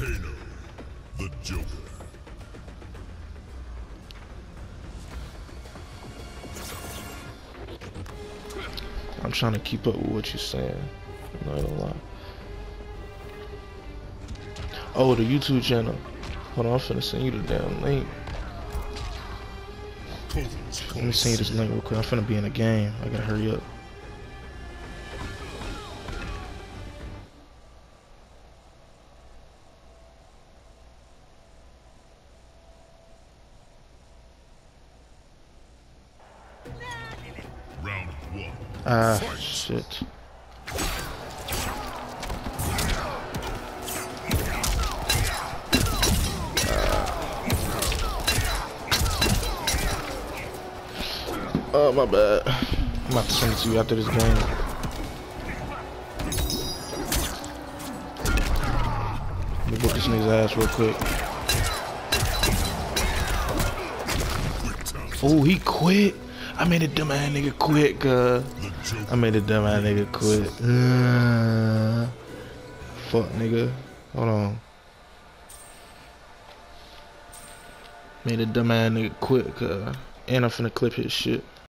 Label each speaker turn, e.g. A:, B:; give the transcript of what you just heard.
A: Kano, the Joker.
B: I'm trying to keep up with what you're saying. Not gonna lie. Oh, the YouTube channel. Hold on, I'm finna send you the damn link. Let me send you this link real quick. I'm finna be in a game. I gotta hurry up. Ah,
A: Fight.
B: shit. Oh, my bad. I'm about to send it to you after this game. Let me whip this nigga's ass real quick. Oh, he quit. I made a dumb ass nigga quit. I made a dumb ass nigga quit. Uh, fuck, nigga. Hold on. Made a dumb ass nigga quit. And I'm finna clip his shit.